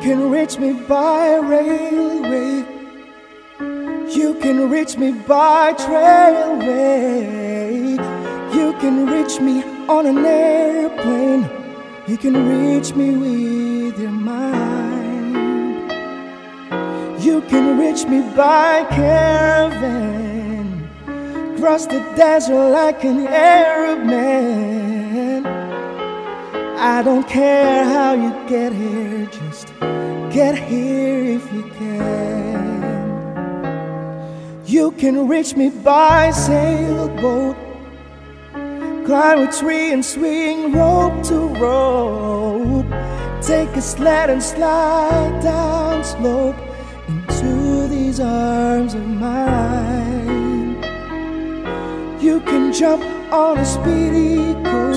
can reach me by railway. You can reach me by trailway. You can reach me on an airplane. You can reach me with your mind. You can reach me by caravan. Cross the desert like an Arab man. I don't care how you get here, just get here if you can. You can reach me by sailboat, climb a tree and swing rope to rope. Take a sled and slide down slope into these arms of mine. You can jump on a speedy coat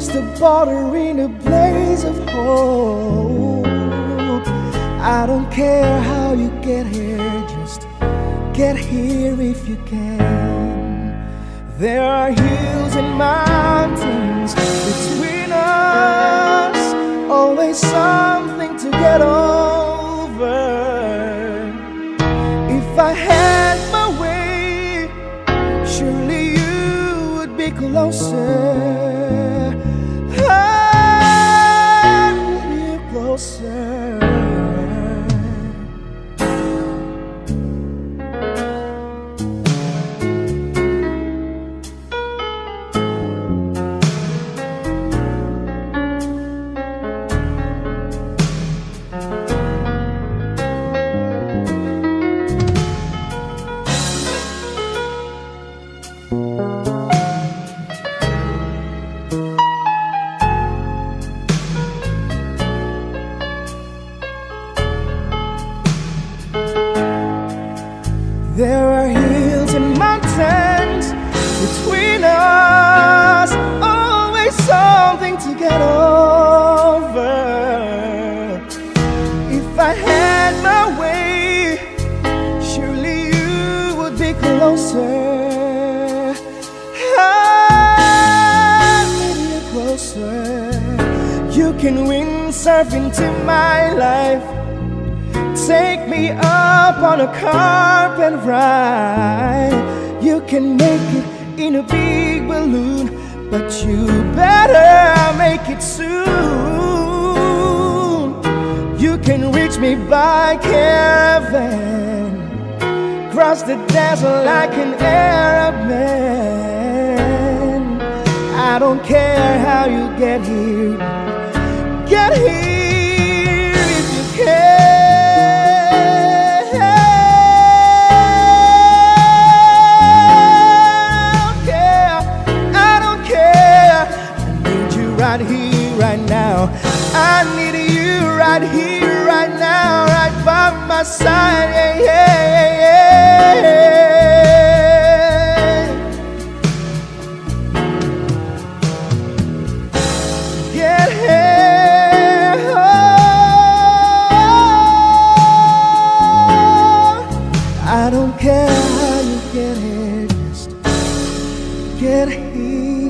Cross the border in a blaze of hope. I don't care how you get here, just get here if you can. There are hills and mountains between us, always something to get over. If I had my way, surely you would be closer. There are hills and mountains between us, always something to get over. If I had my way, surely you would be closer. Need you closer. You can windsurf into my life. Take me up on a carpet ride. You can make it in a big balloon, but you better make it soon. You can reach me by caravan, cross the desert like an Arab man. I don't care how you get here, get here right here, right now. I need you right here, right now, right by my side. Yeah, yeah, yeah, yeah. Here. Oh, I don't care how you get here, just get here.